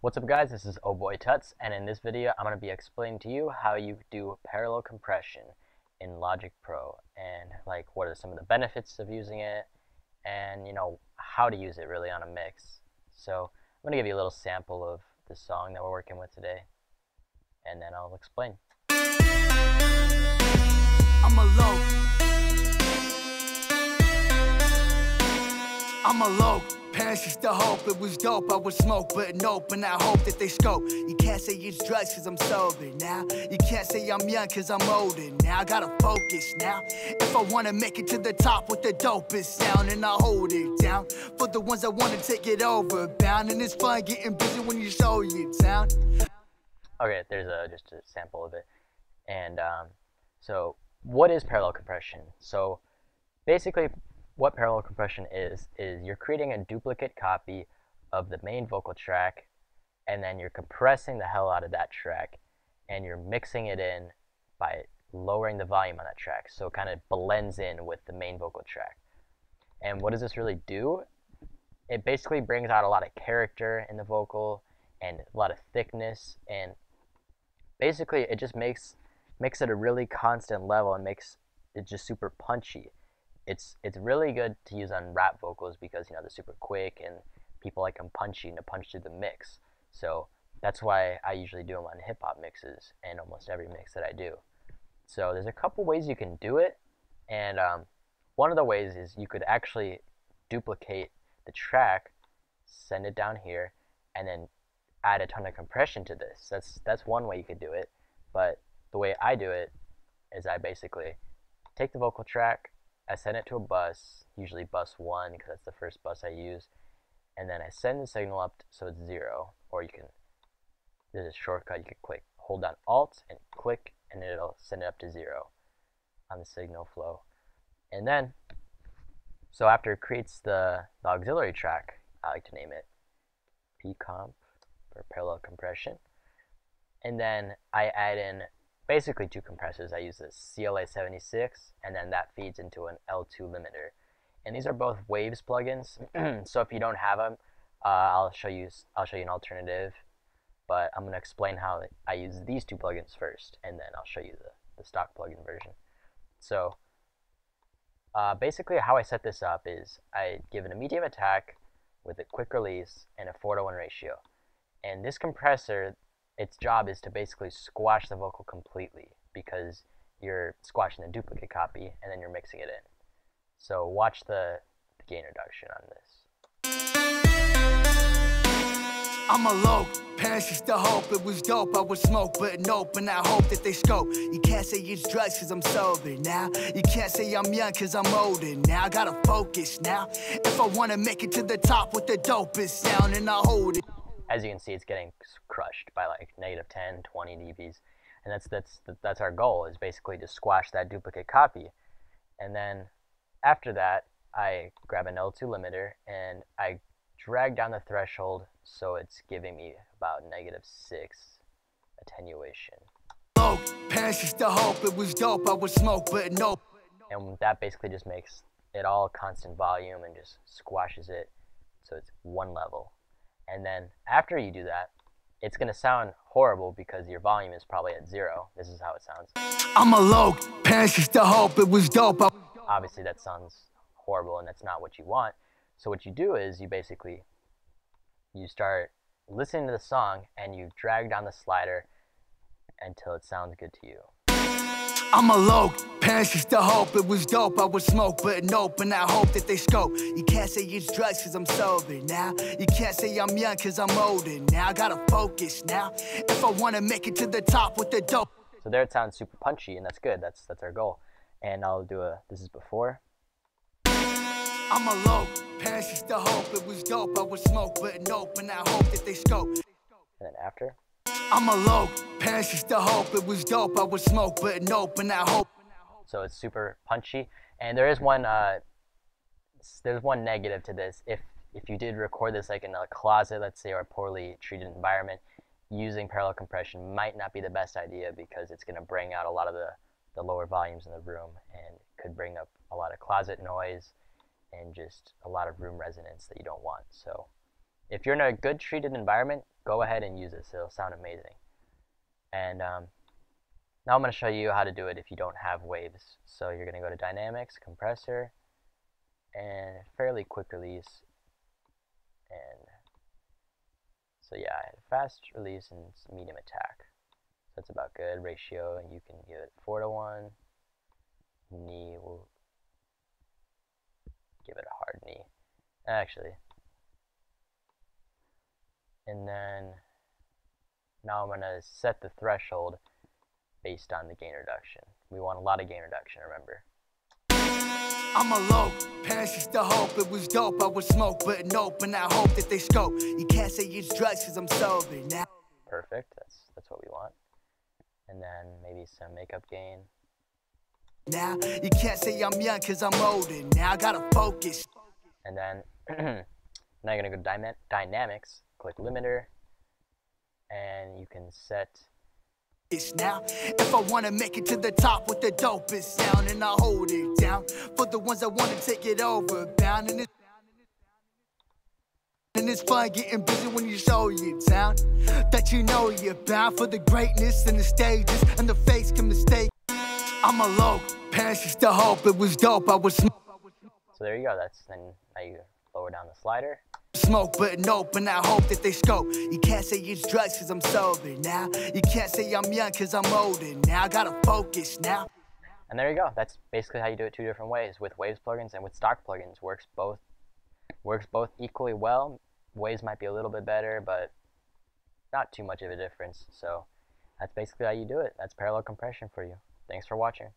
What's up guys, this is Oh Boy Tuts, and in this video I'm going to be explaining to you how you do parallel compression in Logic Pro, and like what are some of the benefits of using it, and you know, how to use it really on a mix. So I'm going to give you a little sample of the song that we're working with today, and then I'll explain. I'm alone. I'm alone. Parents used hope it was dope, I would smoke, but nope, and I hope that they scope. You can't say it's drugs cause I'm sober now. You can't say I'm young cause I'm older now. I gotta focus now. If I wanna make it to the top with the dopest sound, and I hold it down. For the ones that wanna take it over, bound, and it's fun getting busy when you show your town. Okay, there's a, just a sample of it. And um, so, what is parallel compression? So, basically, what parallel compression is, is you're creating a duplicate copy of the main vocal track and then you're compressing the hell out of that track and you're mixing it in by lowering the volume on that track so it kind of blends in with the main vocal track. And what does this really do? It basically brings out a lot of character in the vocal and a lot of thickness and basically it just makes makes it a really constant level and makes it just super punchy it's it's really good to use on rap vocals because you know they're super quick and people like them punchy to punch through the mix. So that's why I usually do them on hip hop mixes and almost every mix that I do. So there's a couple ways you can do it, and um, one of the ways is you could actually duplicate the track, send it down here, and then add a ton of compression to this. That's that's one way you could do it, but the way I do it is I basically take the vocal track, I send it to a bus, usually bus 1 because that's the first bus I use, and then I send the signal up so it's 0, or you can, there's a shortcut, you can click, hold down Alt and click, and it'll send it up to 0 on the signal flow. And then, so after it creates the, the auxiliary track, I like to name it pcomp for parallel compression, and then I add in basically two compressors. I use this CLA76 and then that feeds into an L2 limiter. And these are both Waves plugins. so if you don't have them, uh, I'll show you I'll show you an alternative. But I'm going to explain how I use these two plugins first and then I'll show you the, the stock plugin version. So uh, basically how I set this up is I give it a medium attack with a quick release and a 4 to 1 ratio. And this compressor its job is to basically squash the vocal completely because you're squashing the duplicate copy and then you're mixing it in. So watch the, the gain reduction on this. I'm a low. Parents used to hope it was dope. I would smoke, but nope, and I hope that they scope. You can't say it's drugs cause I'm sober now. You can't say I'm young cause I'm older now. I gotta focus now. If I wanna make it to the top with the dopest sound, and I hold it as you can see, it's getting crushed by like negative 10, 20 dBs. And that's, that's, that's our goal is basically to squash that duplicate copy. And then after that, I grab an L2 limiter and I drag down the threshold so it's giving me about negative 6 attenuation. Parents hope it was dope, I would smoke, but nope. And that basically just makes it all constant volume and just squashes it so it's one level. And then after you do that, it's going to sound horrible because your volume is probably at zero. This is how it sounds. I'm a low. Used to hope it was dope. Obviously, that sounds horrible and that's not what you want. So what you do is you basically you start listening to the song and you drag down the slider until it sounds good to you. I'm a low. Parents used to hope it was dope. I would smoke, but nope, and I hope that they scope. You can't say it's drugs cause I'm sober now. You can't say I'm young cause I'm older now. I gotta focus now. If I wanna make it to the top with the dope. So there it sounds super punchy, and that's good. That's that's our goal. And I'll do a this is before. I'm a low. Parents used to hope it was dope. I would smoke, but nope, and I hope that they scope. And then after. I'm a low. Parents used to hope it was dope. I would smoke, but nope, and I hope. So it's super punchy, and there is one. Uh, there's one negative to this. If if you did record this like in a closet, let's say, or a poorly treated environment, using parallel compression might not be the best idea because it's going to bring out a lot of the the lower volumes in the room and could bring up a lot of closet noise and just a lot of room resonance that you don't want. So if you're in a good treated environment, go ahead and use this. It'll sound amazing. And um, now I'm going to show you how to do it if you don't have waves. So you're going to go to Dynamics, Compressor, and fairly quick release. And so yeah, fast release and medium attack. That's about good ratio, and you can give it 4 to 1. Knee will give it a hard knee. Actually, and then now I'm going to set the threshold based on the gain reduction. We want a lot of gain reduction, remember. I'm a low, used to hope it was dope. I would smoke, but nope, and I hope that they scope. You can't say it's drugs cause I'm sober now. Perfect, that's that's what we want. And then maybe some makeup gain. Now, you can't say I'm young cause I'm older. Now I gotta focus. And then, now you're gonna go to dynamics, click limiter, and you can set it's now. If I wanna make it to the top with the dopest sound and I hold it down. For the ones that wanna take it over bound and it's and it's fun getting busy when you show your town. That you know you're bound for the greatness and the stages and the face can mistake. I'm a low parents used to hope it was dope I was so there you go that's then now you lower down the slider Smoke, but nope, and I hope that they scope. You can't say it's drugs cause I'm sober now. You can't say I'm young cause I'm older now. I gotta focus now. And there you go. That's basically how you do it two different ways. With Waves plugins and with stock plugins. Works both works both equally well. Waves might be a little bit better, but not too much of a difference. So that's basically how you do it. That's parallel compression for you. Thanks for watching.